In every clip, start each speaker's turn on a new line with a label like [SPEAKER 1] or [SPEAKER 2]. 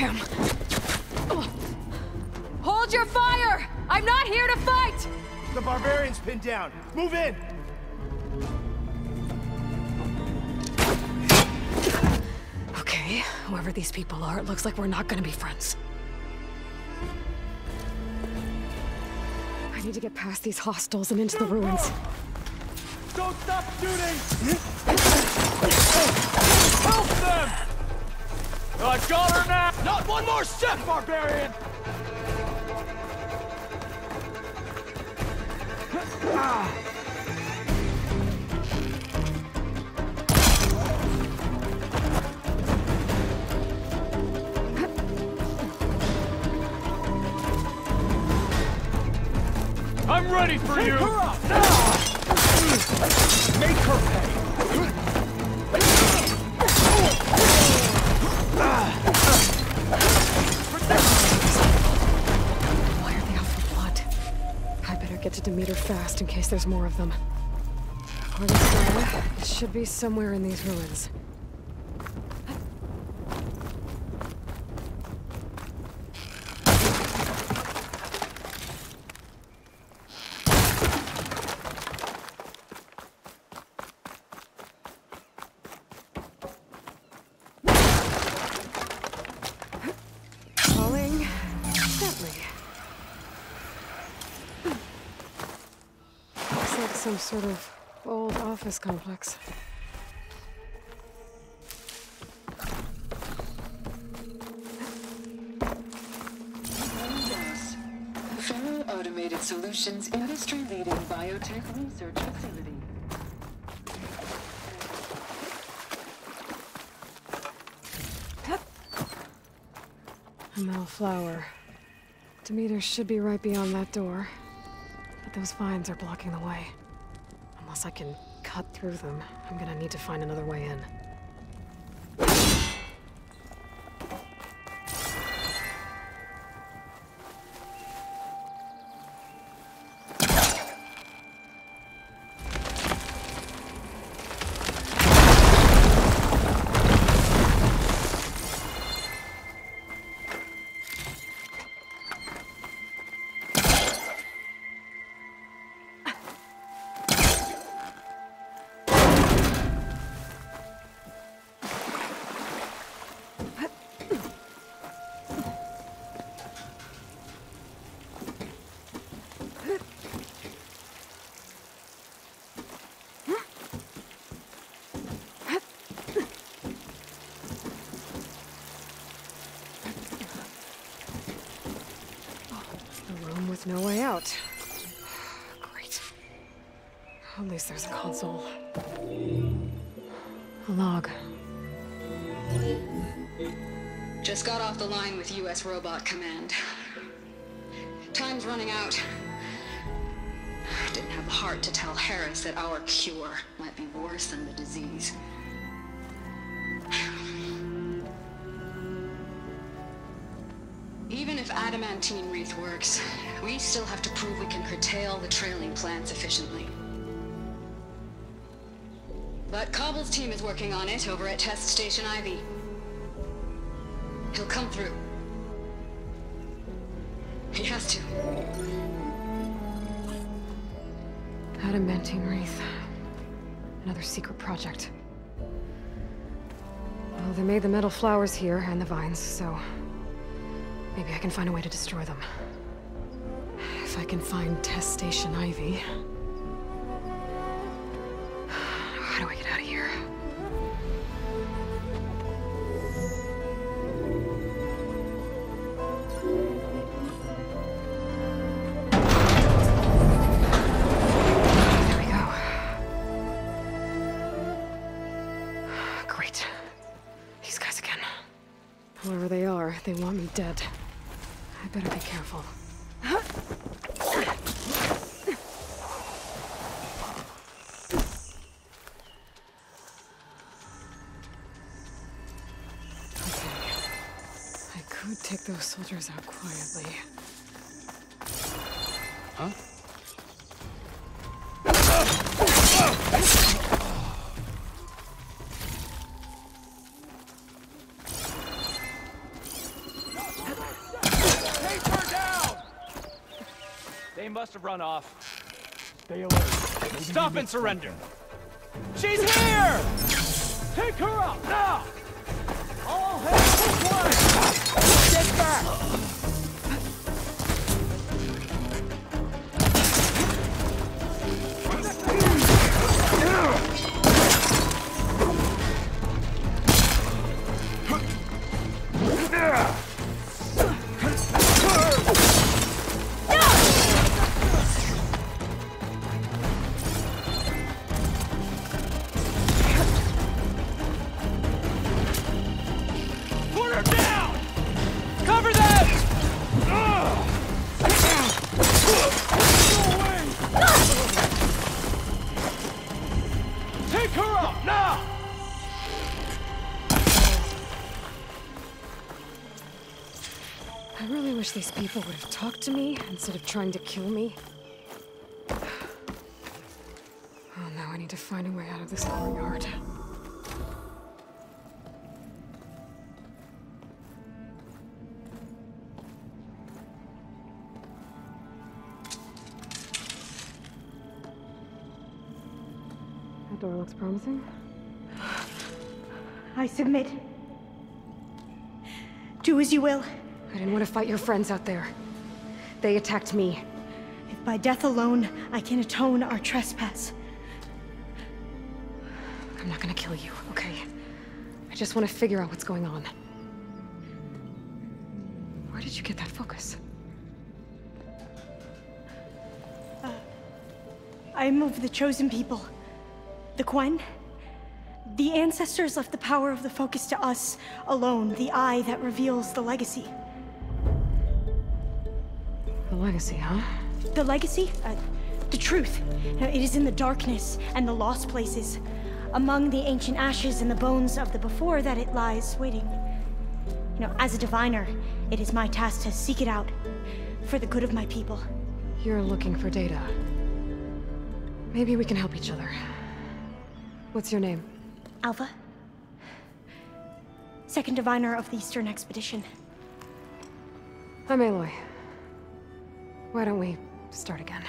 [SPEAKER 1] Damn. Hold your fire! I'm not here to fight!
[SPEAKER 2] The barbarian's pinned down. Move in!
[SPEAKER 1] Okay, whoever these people are, it looks like we're not gonna be friends. I need to get past these hostels and into the ruins.
[SPEAKER 2] Don't stop shooting! Help them! I got her now! Not one more step, barbarian! I'm ready for Take you! Her up now! Make her pay!
[SPEAKER 1] To Demeter fast in case there's more of them. It should be somewhere in these ruins. Falling gently. Looks like some sort of old office complex.
[SPEAKER 3] Faro Automated Solutions industry-leading biotech research facility.
[SPEAKER 1] A metal flower. Demeter should be right beyond that door. But those vines are blocking the way. Unless I can cut through them, I'm gonna need to find another way in. Least there's a console. A log.
[SPEAKER 3] Just got off the line with U.S. Robot Command. Time's running out. Didn't have the heart to tell Harris that our cure might be worse than the disease. Even if adamantine wreath works, we still have to prove we can curtail the trailing plants efficiently. But team is working on it over at Test Station Ivy. He'll come through. He has to.
[SPEAKER 1] Adamantine Wreath. Another secret project. Well, they made the metal flowers here and the vines, so... Maybe I can find a way to destroy them. If I can find Test Station Ivy... want me dead. I better be careful. Okay. I could take those soldiers out quietly.
[SPEAKER 2] Huh? Must have run off. Stay alert. Stop and surrender. She's here! Take her out, now! All hands to! Get back!
[SPEAKER 1] Wish these people would have talked to me instead of trying to kill me. Oh, now I need to find a way out of this courtyard. That door looks promising.
[SPEAKER 4] I submit. Do as you will.
[SPEAKER 1] I didn't want to fight your friends out there. They attacked me.
[SPEAKER 4] If by death alone I can atone our trespass.
[SPEAKER 1] I'm not gonna kill you, okay? I just want to figure out what's going on. Where did you get that focus?
[SPEAKER 4] Uh, I move the chosen people. The Quen. The ancestors left the power of the focus to us alone, the eye that reveals the legacy.
[SPEAKER 1] Legacy, huh?
[SPEAKER 4] The legacy? Uh, the truth. It is in the darkness and the lost places. Among the ancient ashes and the bones of the before that it lies waiting. You know, as a diviner, it is my task to seek it out. For the good of my people.
[SPEAKER 1] You're looking for data. Maybe we can help each other. What's your name?
[SPEAKER 4] Alva? Second diviner of the Eastern Expedition.
[SPEAKER 1] I'm Aloy. Why don't we start again?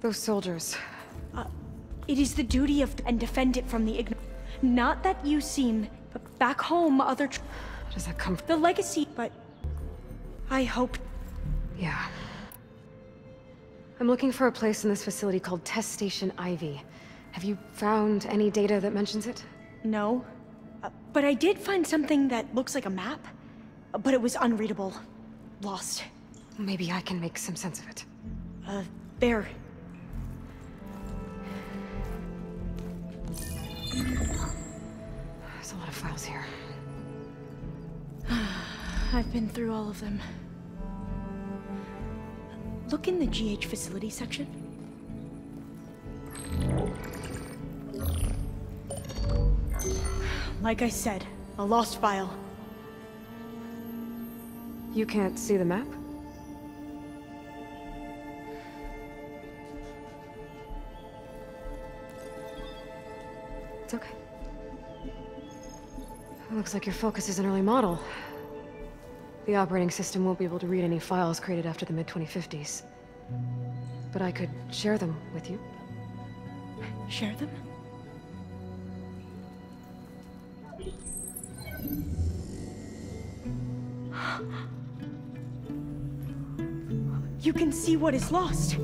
[SPEAKER 1] Those soldiers.
[SPEAKER 4] Uh, it is the duty of and defend it from the ignorant. Not that you seem, but back home, other.
[SPEAKER 1] Does that come from?
[SPEAKER 4] the legacy, but. I hope.
[SPEAKER 1] Yeah. I'm looking for a place in this facility called Test Station Ivy. Have you found any data that mentions it?
[SPEAKER 4] No. Uh, but I did find something that looks like a map. But it was unreadable. Lost.
[SPEAKER 1] Maybe I can make some sense of it.
[SPEAKER 4] Uh, there.
[SPEAKER 1] There's a lot of files here.
[SPEAKER 4] I've been through all of them. Look in the GH facility section. Like I said, a lost file.
[SPEAKER 1] You can't see the map? It's okay. It looks like your focus is an early model. The operating system won't be able to read any files created after the mid-2050s. But I could share them with you.
[SPEAKER 4] Share them? You can see what is lost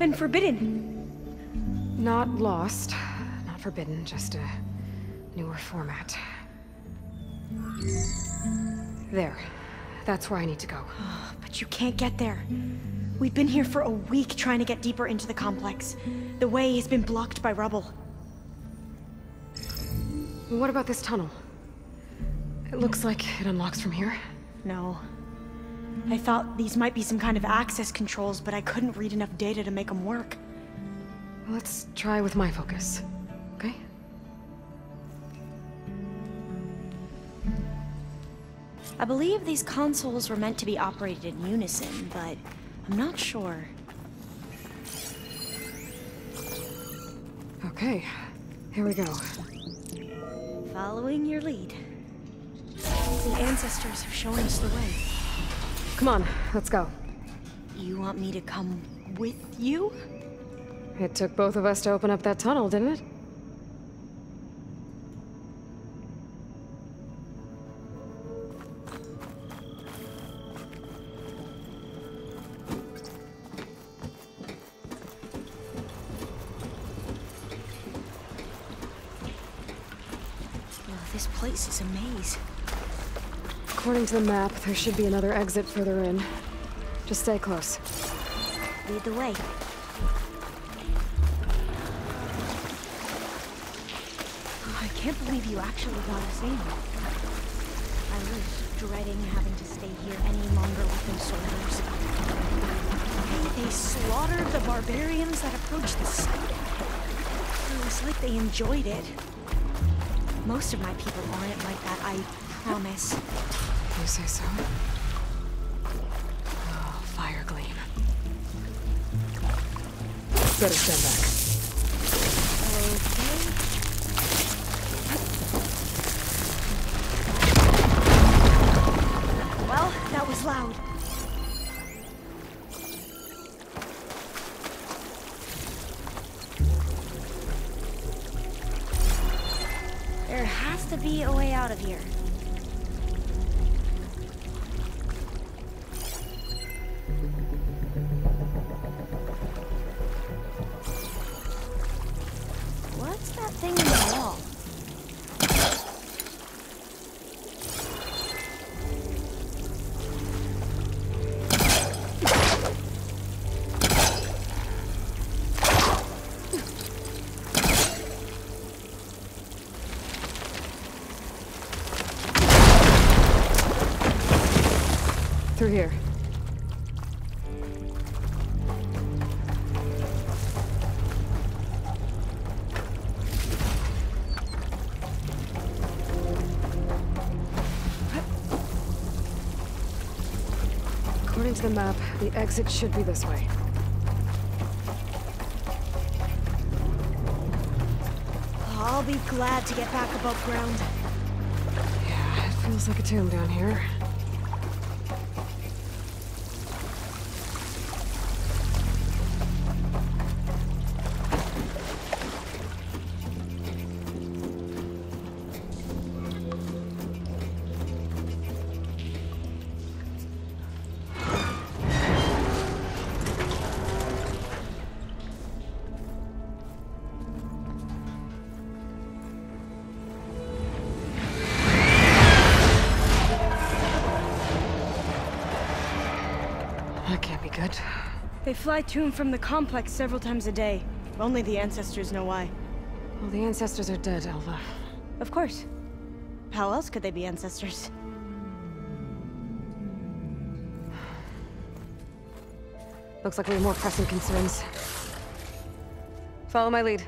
[SPEAKER 4] and forbidden.
[SPEAKER 1] Not lost, not forbidden, just a newer format. There. That's where I need to go.
[SPEAKER 4] Ah, but you can't get there. We've been here for a week trying to get deeper into the complex. The way has been blocked by rubble.
[SPEAKER 1] What about this tunnel? It looks like it unlocks from here.
[SPEAKER 4] No. I thought these might be some kind of access controls, but I couldn't read enough data to make them work.
[SPEAKER 1] Let's try with my focus. Okay?
[SPEAKER 4] I believe these consoles were meant to be operated in unison, but I'm not sure.
[SPEAKER 1] Okay. Here we go.
[SPEAKER 4] Following your lead. The ancestors have shown us the way.
[SPEAKER 1] Come on, let's go.
[SPEAKER 4] You want me to come with you?
[SPEAKER 1] It took both of us to open up that tunnel, didn't it? To the map, there should be another exit further in. Just stay close.
[SPEAKER 4] Lead the way. Oh, I can't believe you actually got us in. I was dreading having to stay here any longer with those soldiers. They slaughtered the barbarians that approached the site. It was like they enjoyed it. Most of my people aren't like that, I promise.
[SPEAKER 1] You say so? Oh, firegleam. Better stand back.
[SPEAKER 4] Well, that was loud. There has to be a way out of here. The
[SPEAKER 1] map, the exit should be this way.
[SPEAKER 4] I'll be glad to get back above ground.
[SPEAKER 1] Yeah, it feels like a tomb down here.
[SPEAKER 4] They fly to and from the complex several times a day. Only the ancestors know why.
[SPEAKER 1] Well, the ancestors are dead, Alva.
[SPEAKER 4] Of course. How else could they be ancestors?
[SPEAKER 1] Looks like we have more pressing concerns. Follow my lead.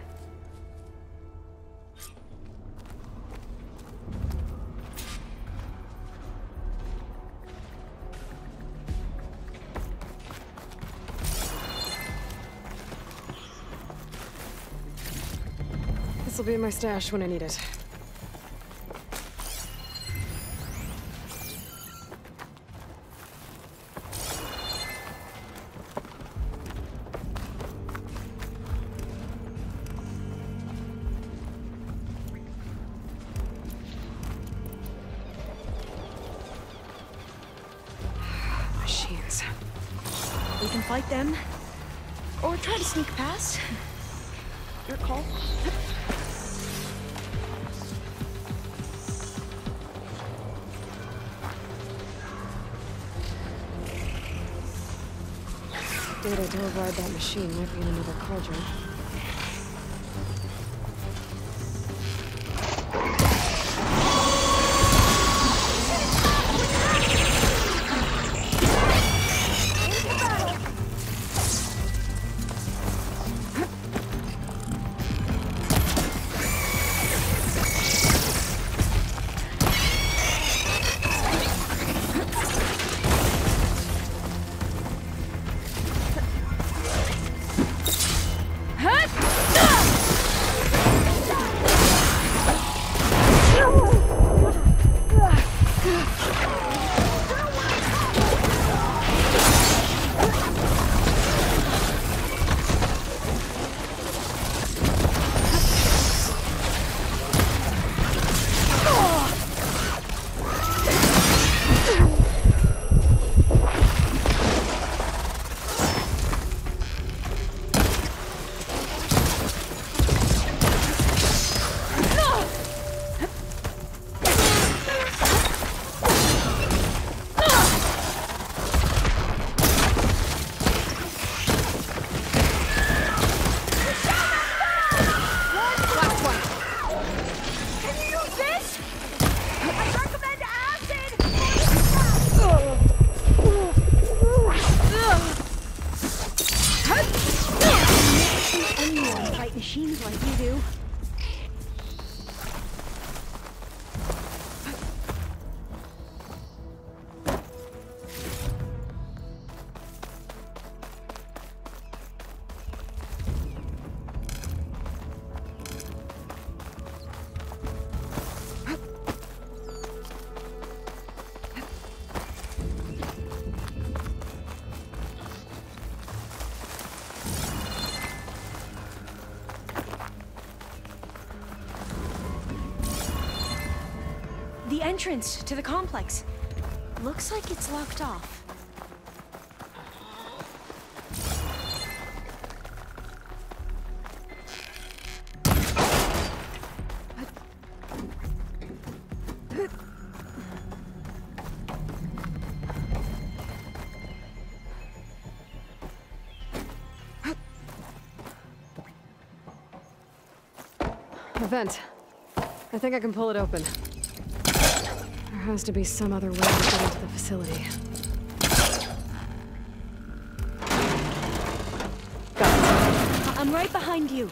[SPEAKER 1] Be in my stash when I need it. Machines.
[SPEAKER 4] We can fight them. Or try to sneak past. Your call.
[SPEAKER 1] Data to override that machine might be in another cauldron.
[SPEAKER 4] Entrance to the complex. Looks like it's locked off.
[SPEAKER 1] Vent. I think I can pull it open. There has to be some other way to get into the facility. Got
[SPEAKER 4] I- I'm right behind you.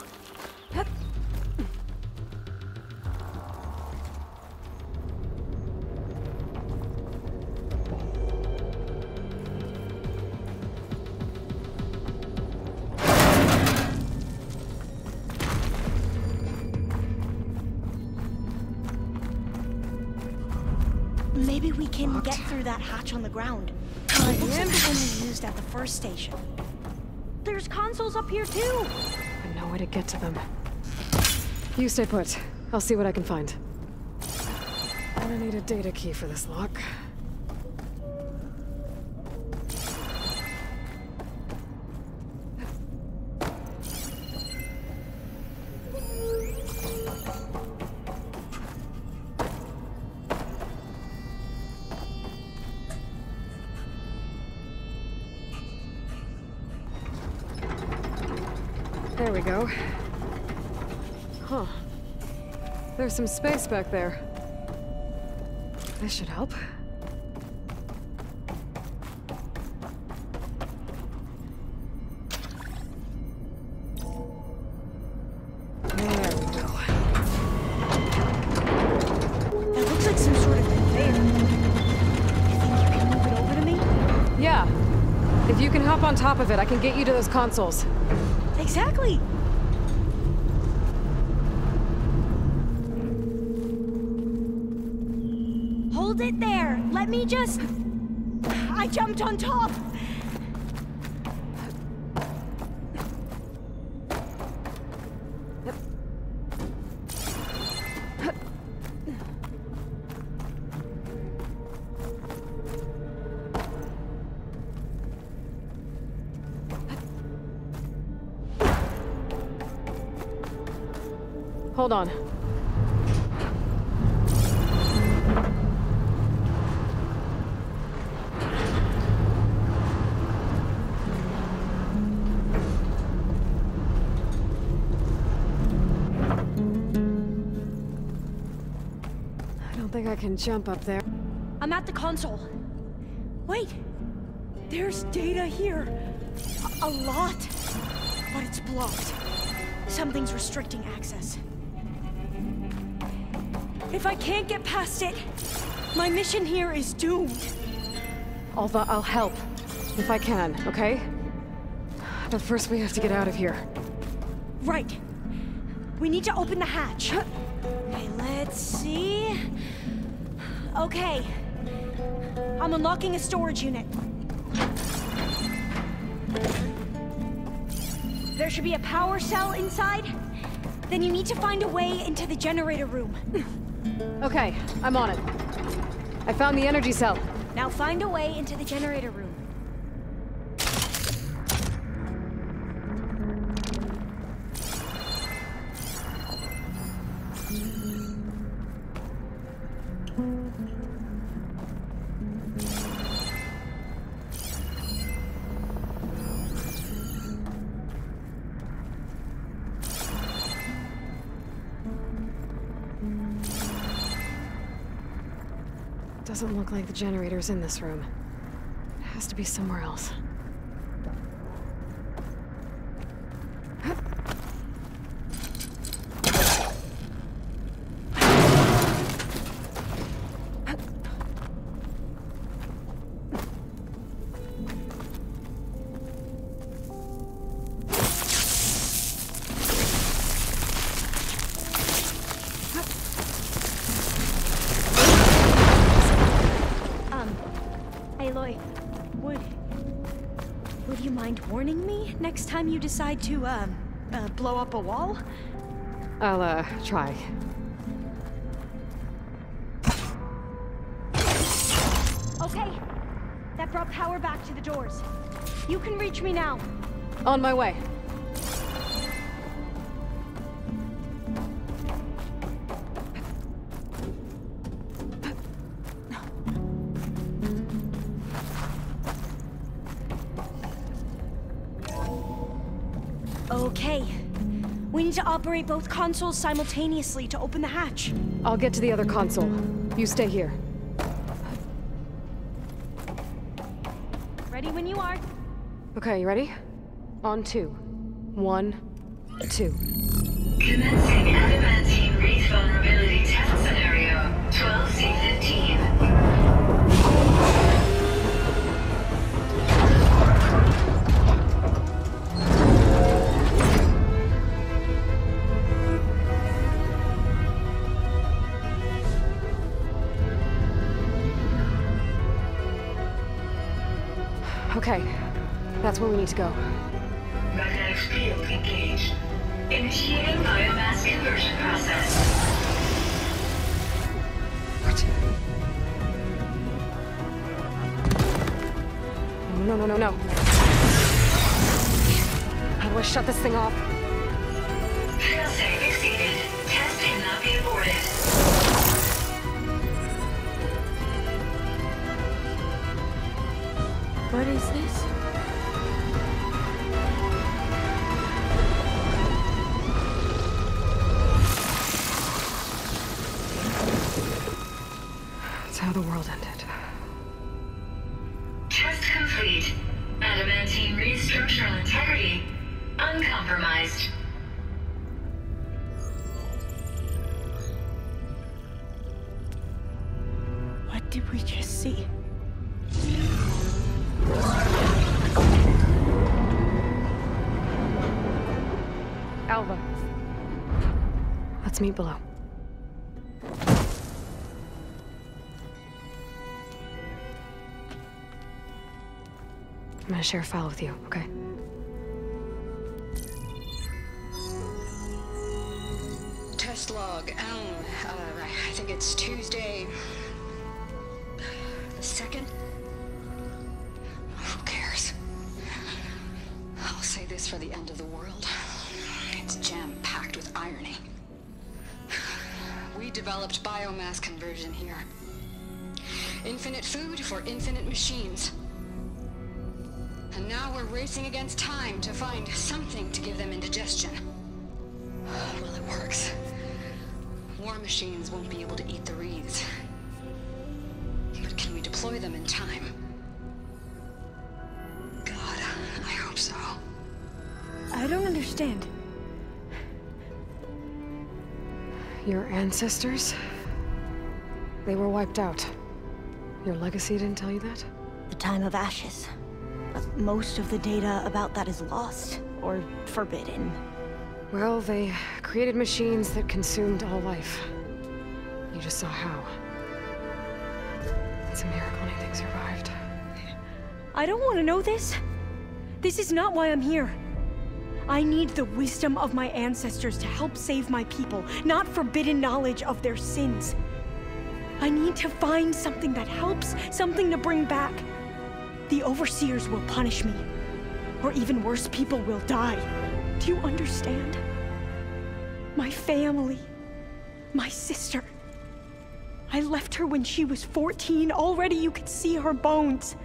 [SPEAKER 4] Ground. Uh, it looks like the one used at the first station. There's consoles up here too.
[SPEAKER 1] I know way to get to them. You stay put. I'll see what I can find. I'm Gonna need a data key for this lock. There's some space back there. This should help. There we go.
[SPEAKER 4] That looks like some sort of conveyor. You can move it over to me?
[SPEAKER 1] Yeah. If you can hop on top of it, I can get you to those consoles.
[SPEAKER 4] Exactly. Hold it there. Let me just. I jumped on top.
[SPEAKER 1] Hold on. Can jump up there.
[SPEAKER 4] I'm at the console. Wait. There's data here. A, a lot. But it's blocked. Something's restricting access. If I can't get past it, my mission here is doomed.
[SPEAKER 1] Alva, I'll help. If I can, okay? But first we have to get out of here.
[SPEAKER 4] Right. We need to open the hatch. Okay, let's see. Okay. I'm unlocking a storage unit. There should be a power cell inside. Then you need to find a way into the generator room.
[SPEAKER 1] Okay, I'm on it. I found the energy cell.
[SPEAKER 4] Now find a way into the generator room.
[SPEAKER 1] Like the generator's in this room. It has to be somewhere else.
[SPEAKER 4] Mind warning me next time you decide to um uh, blow up a wall?
[SPEAKER 1] I'll, uh, try.
[SPEAKER 4] Okay. That brought power back to the doors. You can reach me now.
[SPEAKER 1] On my way.
[SPEAKER 4] Operate both consoles simultaneously to open the hatch.
[SPEAKER 1] I'll get to the other console. You stay here.
[SPEAKER 4] Ready when you are.
[SPEAKER 1] Okay, you ready? On two. One, two.
[SPEAKER 5] Commencing
[SPEAKER 1] that's where we need to go.
[SPEAKER 5] Magnetic field engaged. Initiating biomass conversion process.
[SPEAKER 1] What? No, no, no, no. How do I shut this thing off?
[SPEAKER 5] Failsafe exceeded. Test cannot be aborted.
[SPEAKER 4] What is this?
[SPEAKER 1] The world ended.
[SPEAKER 5] Test complete. Adamantine wreath structural integrity uncompromised.
[SPEAKER 4] What did we just see?
[SPEAKER 1] Alva. Let's meet below. Gonna share a file with you, okay?
[SPEAKER 3] Test log, Elm. Uh, I think it's Tuesday. The second? Who cares? I'll say this for the end of the world. It's jam packed with irony. We developed biomass conversion here. Infinite food for infinite machines. And now we're racing against time to find something to give them indigestion. Well, it works. War machines won't be able to eat the wreaths. But can we deploy them in time? God, I hope so.
[SPEAKER 4] I don't understand.
[SPEAKER 1] Your ancestors? They were wiped out. Your legacy didn't tell you that?
[SPEAKER 4] The time of ashes. Most of the data about that is lost or forbidden.
[SPEAKER 1] Well, they created machines that consumed all life. You just saw how. It's a miracle anything survived.
[SPEAKER 4] I don't want to know this. This is not why I'm here. I need the wisdom of my ancestors to help save my people, not forbidden knowledge of their sins. I need to find something that helps, something to bring back. The overseers will punish me. Or even worse, people will die. Do you understand? My family. My sister. I left her when she was 14. Already you could see her bones.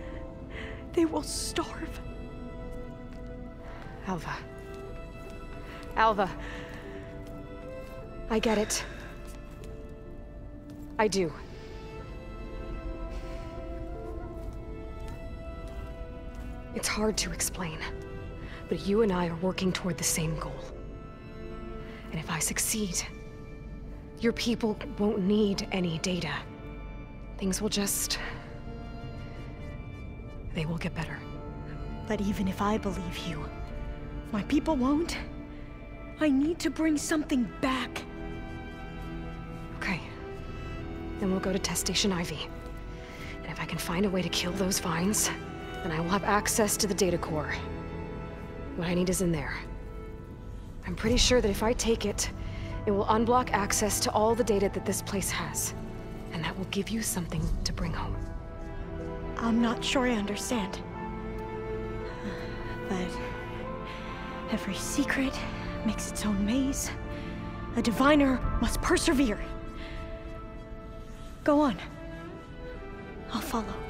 [SPEAKER 4] They will starve.
[SPEAKER 1] Alva. Alva. I get it. I do. It's hard to explain, but you and I are working toward the same goal. And if I succeed, your people won't need any data. Things will just... They will get better.
[SPEAKER 4] But even if I believe you, my people won't. I need to bring something back.
[SPEAKER 1] Okay. Then we'll go to Test Station Ivy. And if I can find a way to kill those vines, then I will have access to the data core. What I need is in there. I'm pretty sure that if I take it, it will unblock access to all the data that this place has. And that will give you something to bring home.
[SPEAKER 4] I'm not sure I understand. But every secret makes its own maze. A diviner must persevere. Go on. I'll follow.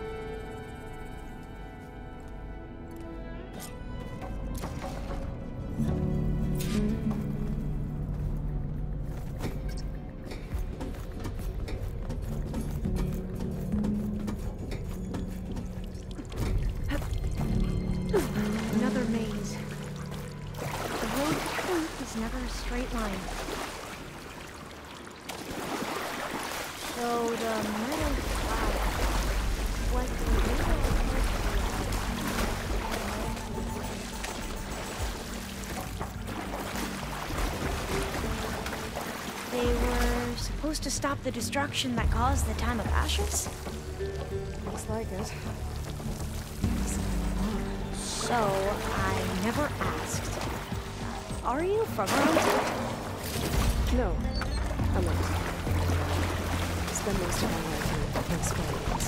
[SPEAKER 4] Supposed to stop the destruction that caused the time of ashes?
[SPEAKER 1] Looks like it.
[SPEAKER 4] So, I never asked. Are you from around here?
[SPEAKER 1] No, I'm not. Spend most of my life in Prince Williams.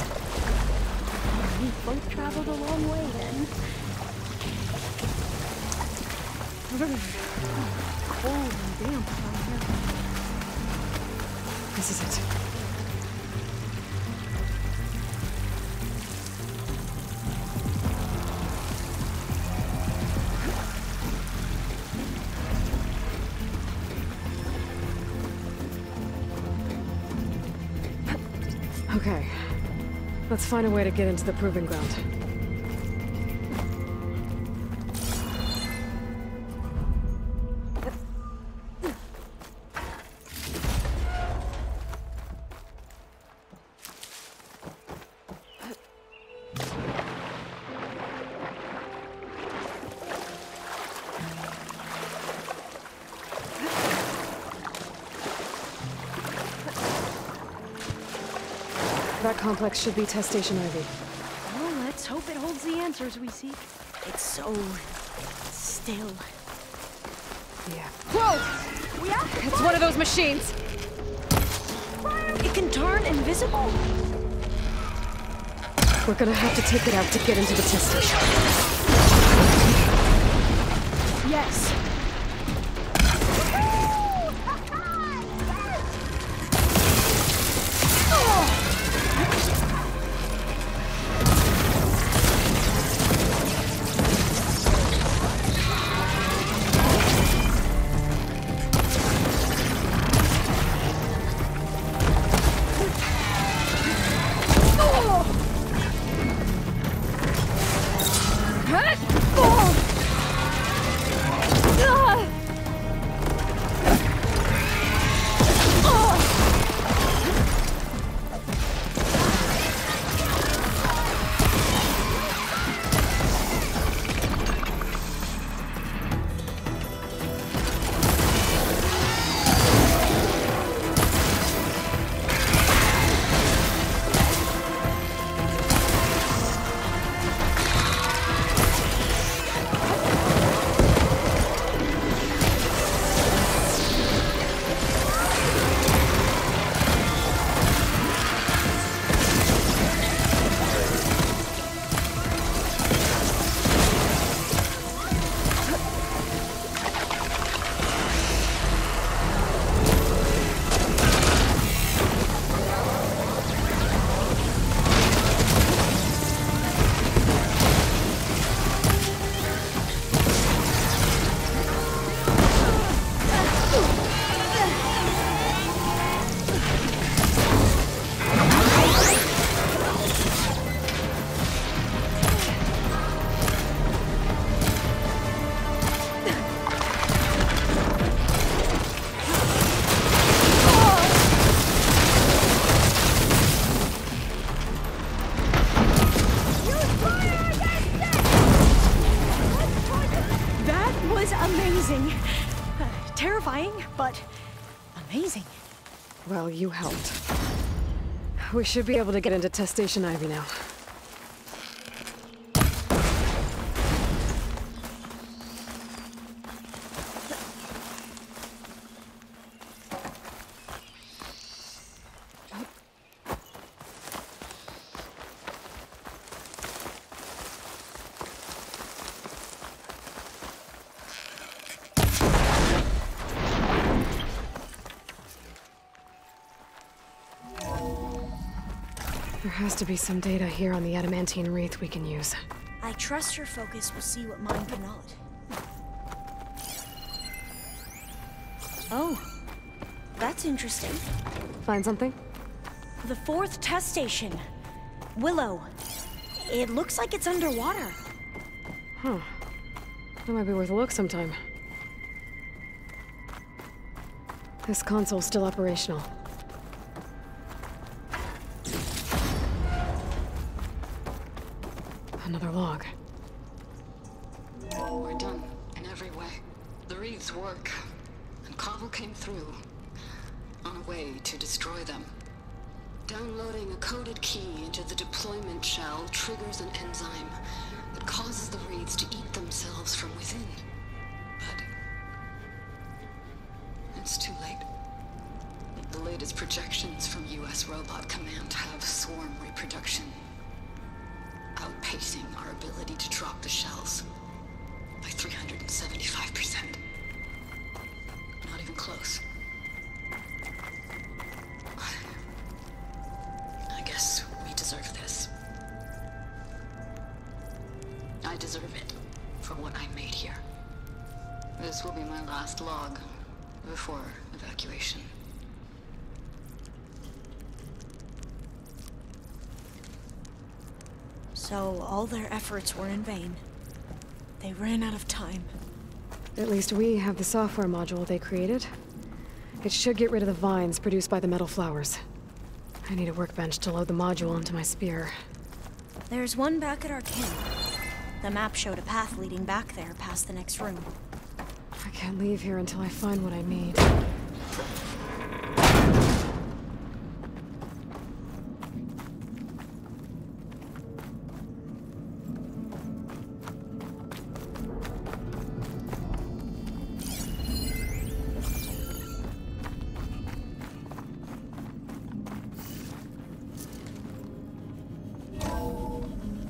[SPEAKER 4] We both traveled a long way then. Cold and damp here.
[SPEAKER 1] This is it. Okay. Let's find a way to get into the proving ground. Complex should be Test Station Ivy.
[SPEAKER 4] Well, let's hope it holds the answers we seek. It's so still.
[SPEAKER 1] Yeah.
[SPEAKER 4] Whoa! We have
[SPEAKER 1] It's one of those machines!
[SPEAKER 4] It can turn invisible?
[SPEAKER 1] We're gonna have to take it out to get into the test station.
[SPEAKER 4] Yes. amazing. Uh, terrifying, but amazing.
[SPEAKER 1] Well, you helped. We should be able to get into Test Station Ivy now. To be some data here on the adamantine wreath we can use.
[SPEAKER 4] I trust your focus will see what mine cannot. Oh, that's interesting.
[SPEAKER 1] Find something?
[SPEAKER 4] The fourth test station. Willow. It looks like it's underwater.
[SPEAKER 1] Huh. That might be worth a look sometime. This console's still operational. Another log.
[SPEAKER 3] We're done in every way. The wreaths work, and Cobble came through on a way to destroy them. Downloading a coded key into the deployment shell triggers an enzyme that causes the wreaths to eat themselves from within. But it's too late. The latest projections from U.S. Robot Command have swarm reproduction outpacing our ability to drop the shells by 375%. Not even close.
[SPEAKER 4] Efforts were in vain. They ran out of time.
[SPEAKER 1] At least we have the software module they created. It should get rid of the vines produced by the metal flowers. I need a workbench to load the module onto my spear.
[SPEAKER 4] There's one back at our camp. The map showed a path leading back there past the next room.
[SPEAKER 1] I can't leave here until I find what I need.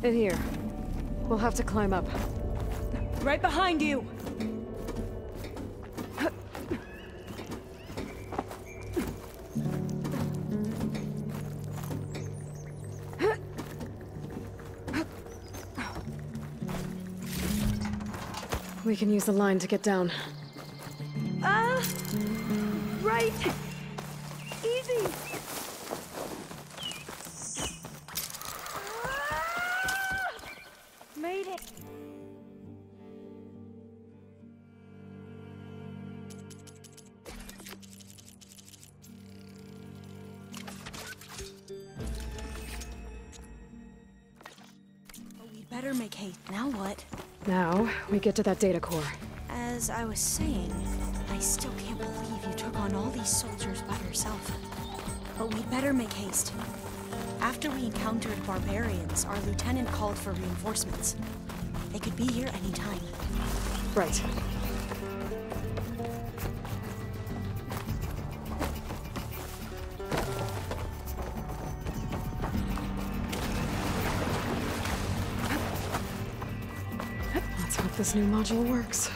[SPEAKER 1] In here. We'll have to climb up.
[SPEAKER 4] Right behind you!
[SPEAKER 1] We can use the line to get down. To that data core.
[SPEAKER 4] As I was saying, I still can't believe you took on all these soldiers by yourself. But we'd better make haste. After we encountered barbarians, our lieutenant called for reinforcements. They could be here any time.
[SPEAKER 1] Right. This new module works.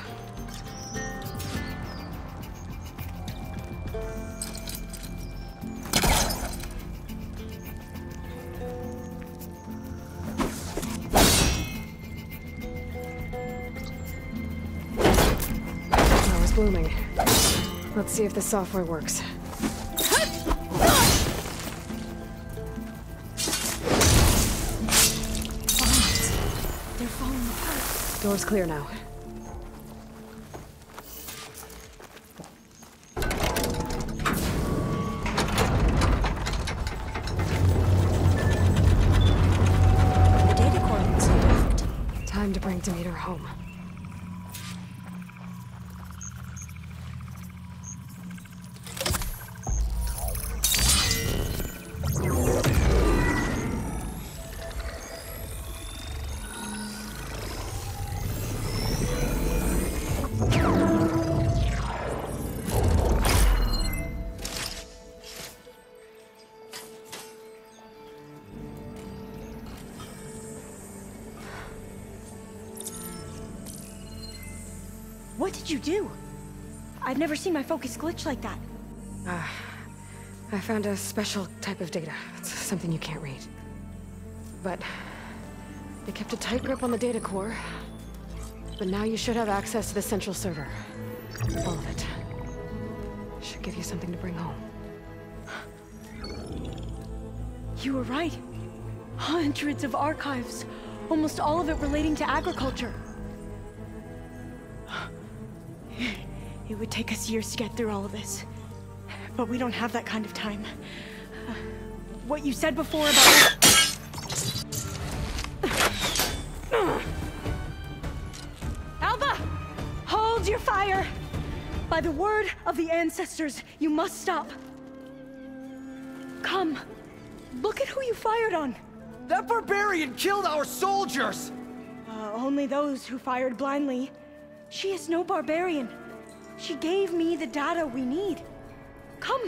[SPEAKER 1] Flower's blooming. Let's see if the software works. Door's clear now.
[SPEAKER 4] You do? I've never seen my focus glitch like that.
[SPEAKER 1] Ah, I found a special type of data. It's something you can't read. But... They kept a tight grip on the data core. But now you should have access to the central server. All of it. Should give you something to bring home.
[SPEAKER 4] You were right. Hundreds of archives. Almost all of it relating to agriculture. It would take us years to get through all of this. But we don't have that kind of time. Uh, What you said before about... Alva! Hold your fire! By the word of the ancestors, you must stop. Come. Look at who you fired on.
[SPEAKER 2] That barbarian killed our soldiers!
[SPEAKER 4] Uh, only those who fired blindly. She is no barbarian. She gave me the data we need. Come,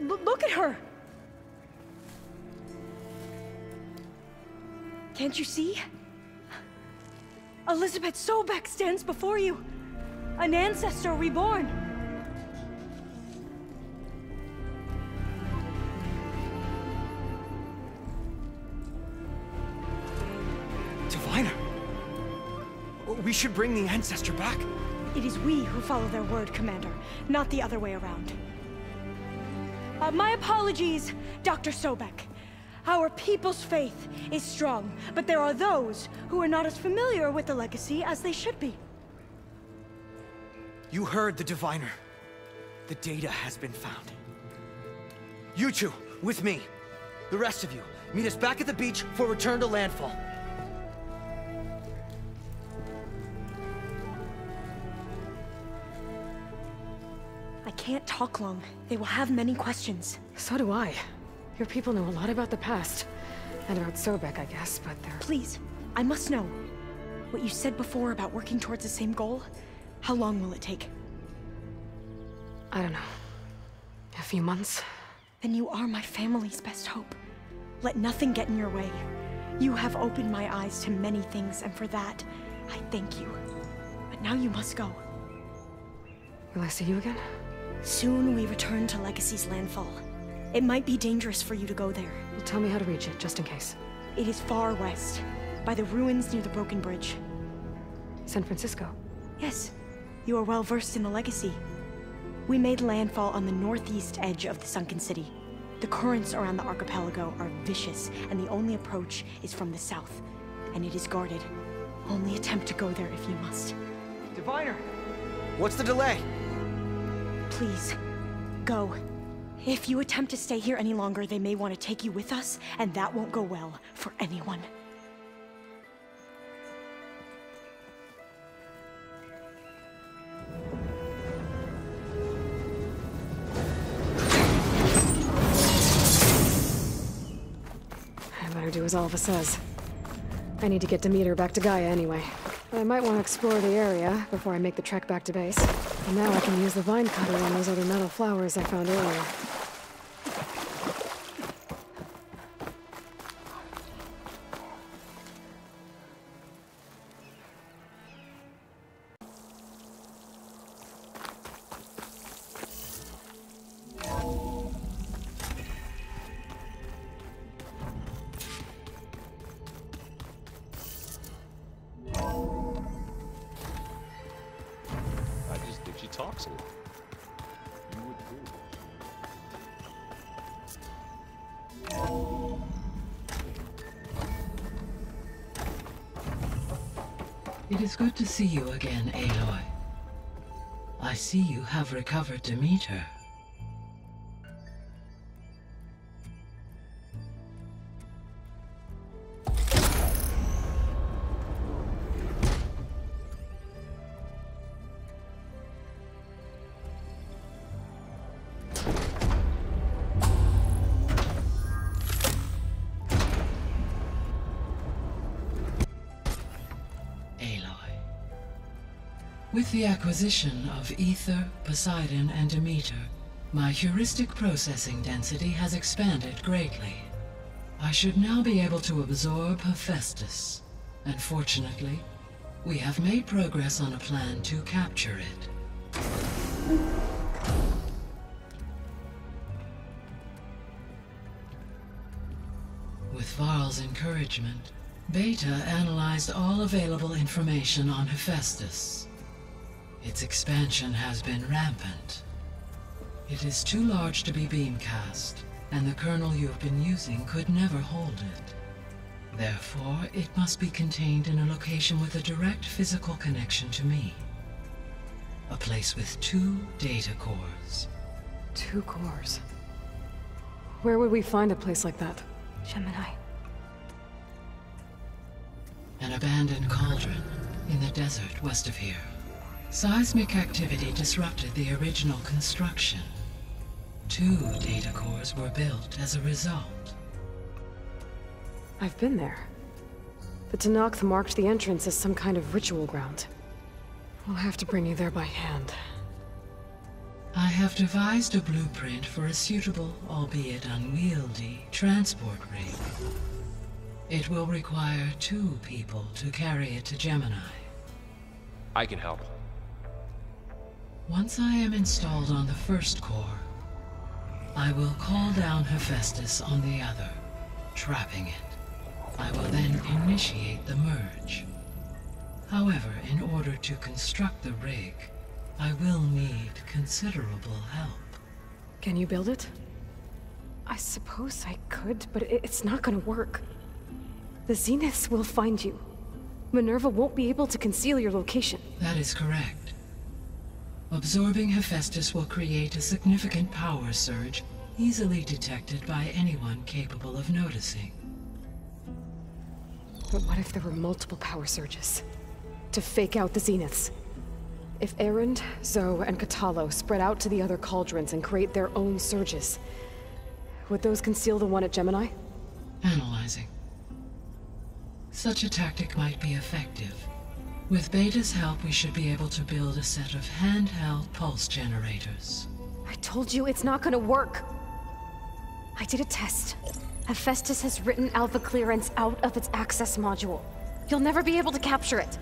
[SPEAKER 4] look at her. Can't you see? Elizabeth Sobek stands before you. An ancestor reborn.
[SPEAKER 2] Diviner! We should bring the Ancestor back.
[SPEAKER 4] It is we who follow their word, Commander, not the other way around. Uh, my apologies, Dr. Sobek. Our people's faith is strong, but there are those who are not as familiar with the legacy as they should be.
[SPEAKER 2] You heard the Diviner. The data has been found. You two, with me. The rest of you, meet us back at the beach for return to landfall.
[SPEAKER 4] Can't talk long. They will have many questions.
[SPEAKER 1] So do I. Your people know a lot about the past. And about Sobek, I guess, but they're...
[SPEAKER 4] Please, I must know. What you said before about working towards the same goal, how long will it take?
[SPEAKER 1] I don't know. A few months?
[SPEAKER 4] Then you are my family's best hope. Let nothing get in your way. You have opened my eyes to many things, and for that, I thank you. But now you must go.
[SPEAKER 1] Will I see you again?
[SPEAKER 4] Soon we return to Legacy's landfall. It might be dangerous for you to go there.
[SPEAKER 1] Well, tell me how to reach it, just in case.
[SPEAKER 4] It is far west, by the ruins near the Broken Bridge.
[SPEAKER 1] San Francisco.
[SPEAKER 4] Yes, you are well versed in the Legacy. We made landfall on the northeast edge of the sunken city. The currents around the archipelago are vicious, and the only approach is from the south. And it is guarded. Only attempt to go there if you must.
[SPEAKER 2] Diviner! What's the delay?
[SPEAKER 4] Please, go. If you attempt to stay here any longer, they may want to take you with us, and that won't go well for anyone.
[SPEAKER 1] I better do as Alva says. I need to get Demeter back to Gaia anyway. But I might want to explore the area before I make the trek back to base. And now I can use the vine cutter on those other metal flowers I found earlier.
[SPEAKER 6] Good to see you again, Aloy. I see you have recovered Demeter. With the acquisition of Aether, Poseidon, and Demeter, my heuristic processing density has expanded greatly. I should now be able to absorb Hephaestus, and fortunately, We have made progress on a plan to capture it. With Varl's encouragement, Beta analyzed all available information on Hephaestus. Its expansion has been rampant. It is too large to be beamcast, and the kernel you've been using could never hold it. Therefore, it must be contained in a location with a direct physical connection to me. A place with two data cores.
[SPEAKER 1] Two cores. Where would we find a place like that?
[SPEAKER 4] Gemini.
[SPEAKER 6] An abandoned cauldron in the desert west of here. Seismic activity disrupted the original construction. Two data cores were built as a result.
[SPEAKER 1] I've been there. The Tenakth marked the entrance as some kind of ritual ground. We'll have to bring you there by hand.
[SPEAKER 6] I have devised a blueprint for a suitable, albeit unwieldy, transport rig. It will require two people to carry it to Gemini.
[SPEAKER 7] I can help.
[SPEAKER 6] Once I am installed on the first core, I will call down Hephaestus on the other, trapping it. I will then initiate the merge. However, in order to construct the rig, I will need considerable help.
[SPEAKER 1] Can you build it? I suppose I could, but it's not gonna work. The Zeniths will find you. Minerva won't be able to conceal your location.
[SPEAKER 6] That is correct. Absorbing Hephaestus will create a significant power surge, easily detected by anyone capable of noticing.
[SPEAKER 1] But what if there were multiple power surges? To fake out the Zeniths? If Erend, Zoe, and Kotallo spread out to the other cauldrons and create their own surges, would those conceal the one at Gemini?
[SPEAKER 6] Analyzing. Such a tactic might be effective. With Beta's help, we should be able to build a set of handheld pulse generators.
[SPEAKER 1] I told you it's not gonna work. I did a test. Hephaestus has written Alpha clearance out of its access module. You'll never be able to capture it.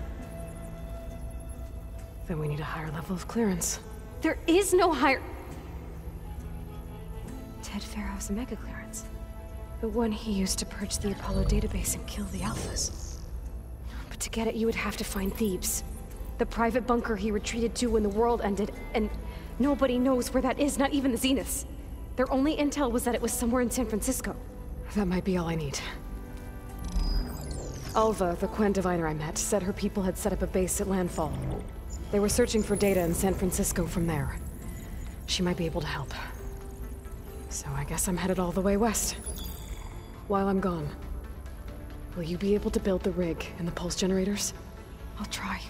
[SPEAKER 1] Then we need a higher level of clearance. There is no higher... Ted Faro's mega clearance. The one he used to purge the Apollo database and kill the Alphas. To get it, you would have to find Thebes. The private bunker he retreated to when the world ended, and nobody knows where that is, not even the Zeniths. Their only intel was that it was somewhere in San Francisco. That might be all I need. Alva, the Quen diviner I met, said her people had set up a base at Landfall. They were searching for data in San Francisco from there. She might be able to help. So I guess I'm headed all the way west. While I'm gone, will you be able to build the rig and the pulse generators? I'll try.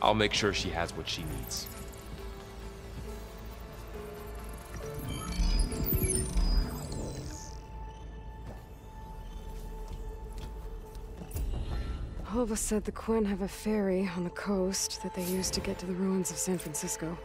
[SPEAKER 7] I'll make sure she has what she needs.
[SPEAKER 1] Alva said the Quen have a ferry on the coast that they use to get to the ruins of San Francisco.